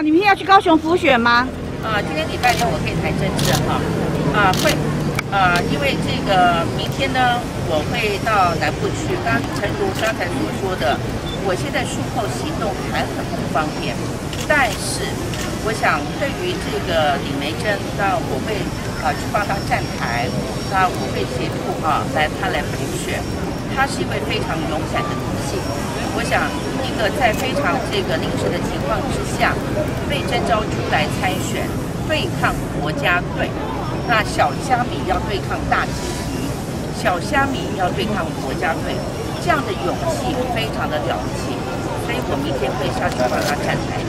你明天要去高雄辅选吗？啊，今天礼拜六我可以谈政治哈，啊会，啊因为这个明天呢我会到南部去，刚陈如刚才所说的，我现在术后行动还很不方便，但是我想对于这个李梅珍，那我会啊去帮她站台，那我会协助啊来她来补选，他是一位非常勇敢的女性，我想一个在非常这个临时的情况之下被征召出来参选。对抗国家队，那小虾米要对抗大金鱼，小虾米要对抗国家队，这样的勇气非常的了不起，所以我明天会下去帮他站台。